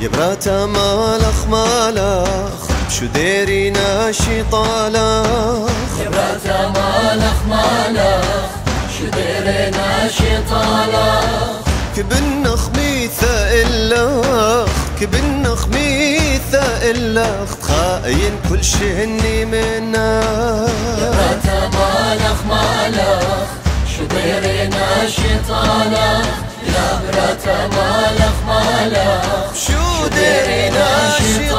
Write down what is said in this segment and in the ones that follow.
يبراتا مالخ مالخ شو ديري ناشي طالخ؟ يبراتا مالخ مالخ شو ديري ناشي طالخ؟ كبن خميثة إلا كبن خميثة إلا خاين كل شي هني منا يبراتا مالخ مالخ شو ديري ناشي طالخ يا براتا مالخ شو ديري ناشي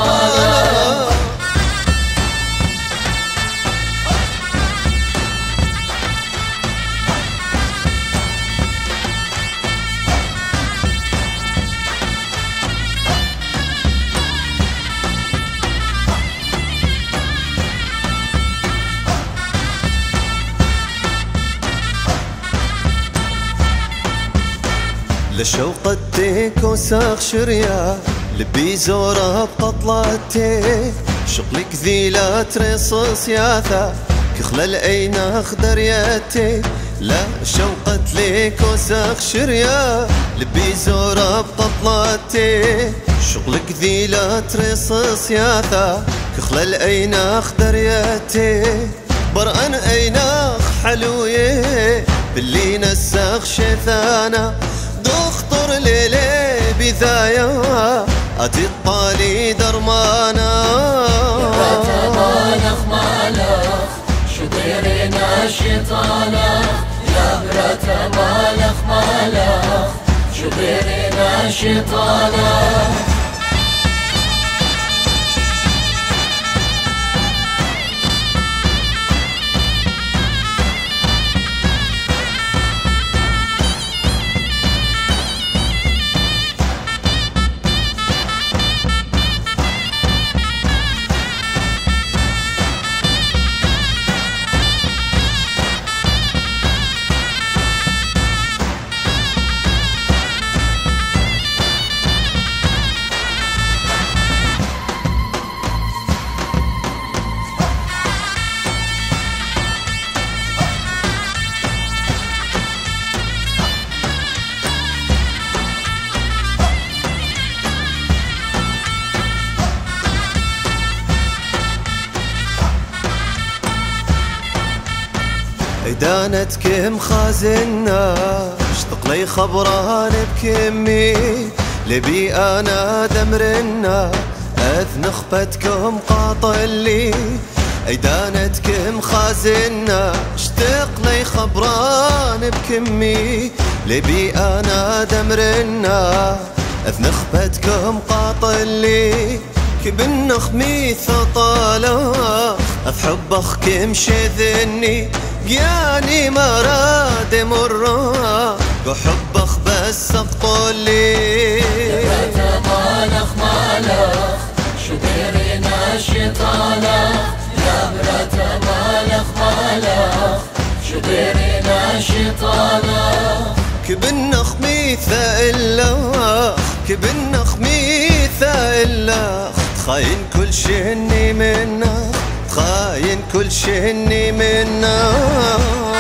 لشوقتك وساخ شريا لبي زورة بقطلتك شغلك ذيلات رصص ياثا كخلل ايناخ درياتي لا شوقت ليك وساخ شريا لبي زورة بقطلتك شغلك ذيلات رصص ياثا كخلل ايناخ درياتي برأن ايناخ حلويه باللي نساخ شثانا دخطر ليلي بثايا أتي الطالي درمانا. مالخ مالخ ناشي طالخ يا برتا مالخ مالخ شو دانتك مخازنا اشتق لي خبران بكمي لبي أنا دمرنا اذ نخبتكم قاطلي ايدانتك مخازنا اشتق لي خبران بكمي لبي أنا دمرنا اذ نخبتكم قاطلي كبن خميث طالخ أفحب أخكم شذني. قياني مراد مرة أخ بس أقطلي مالخ مالخ شو ديري ناشي طالخ يا برتا مالخ مالخ شو ديري ناشي طالخ كبن خميثة إلا كبن خميثة إلا خاين كل شي منه. خاين كل شي منه